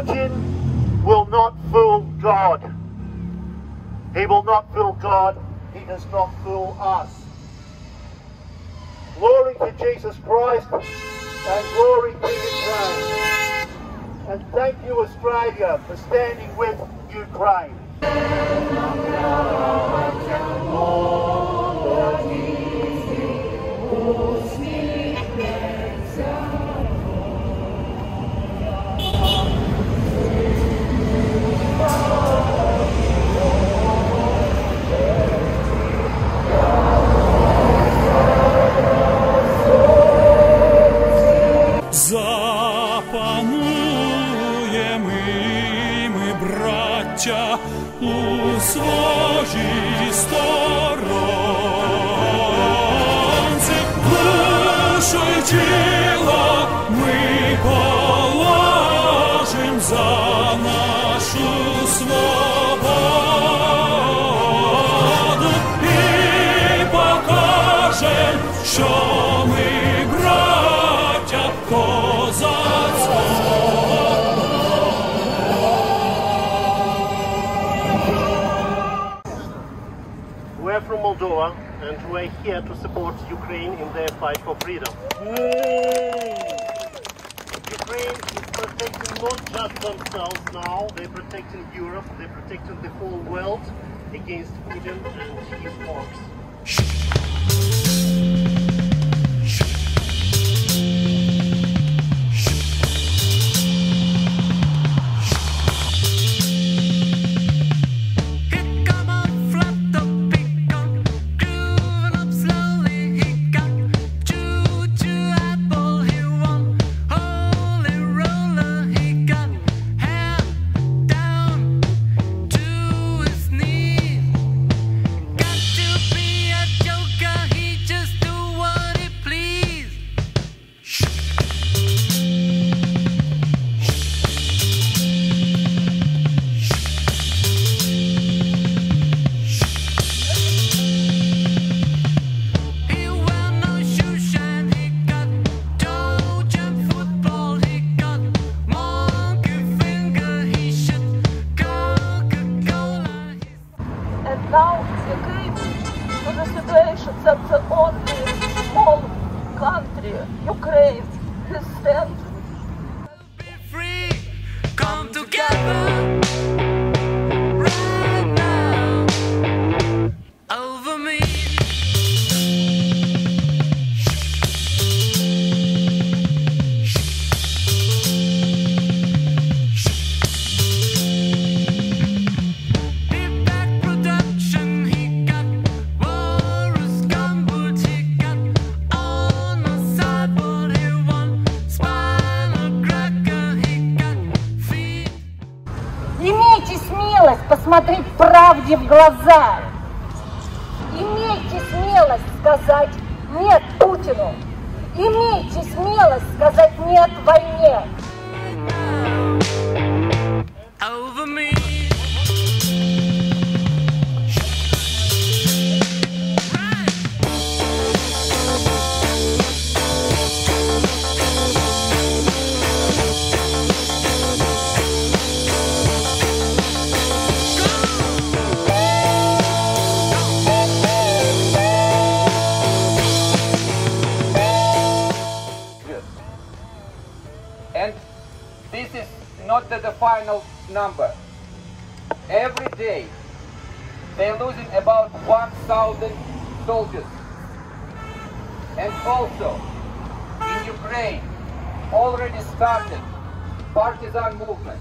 Putin will not fool God. He will not fool God. He does not fool us. Glory to Jesus Christ and glory to Ukraine. And thank you, Australia, for standing with Ukraine. у своїй сторонці, душу й тіло ми положим за нашу свободу і покажем, що and we're here to support Ukraine in their fight for freedom. Ukraine is protecting not just themselves now, they're protecting Europe, they're protecting the whole world against Putin and his orcs. Congratulations, that's the only small country, Ukraine, who stands посмотреть правде в глаза. Имейте смелость сказать «нет» Путину. Имейте смелость сказать «нет» войне. Not the, the final number. Every day they're losing about 1,000 soldiers. And also in Ukraine already started partisan movement.